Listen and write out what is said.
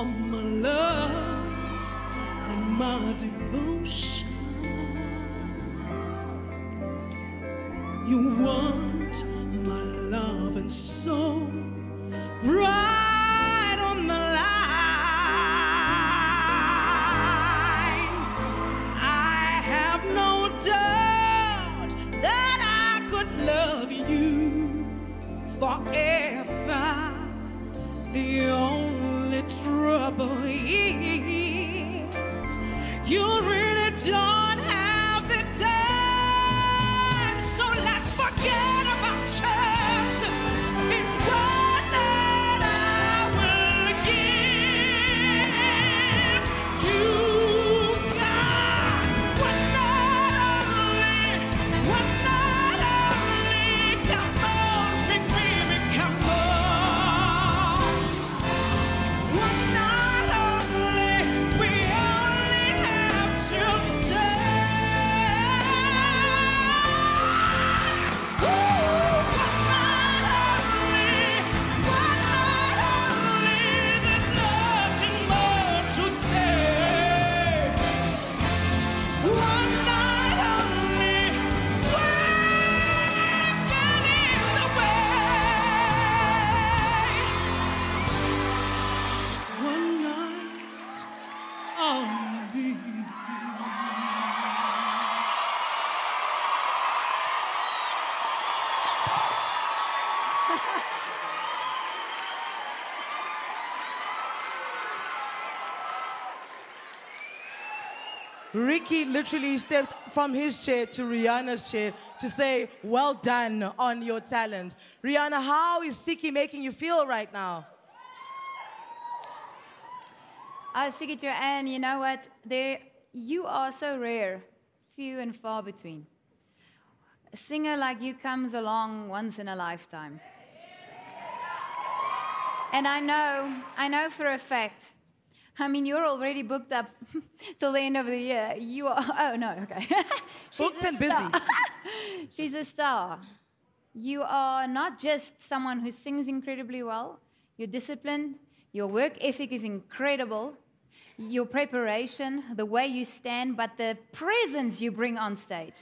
all my love and my devotion. You want my love and soul right on the line. I have no doubt that I could love you forever. Riky literally stepped from his chair to Riana's chair to say, Well done on your talent. Rihanna, how is Siki making you feel right now? Uh, Siki and you know what? There, you are so rare, few and far between. A singer like you comes along once in a lifetime. And I know, I know for a fact. I mean, you're already booked up till the end of the year. You are. Oh no, okay. She's Booked a and busy. star. She's a star. You are not just someone who sings incredibly well. You're disciplined. Your work ethic is incredible. Your preparation, the way you stand, but the presence you bring on stage.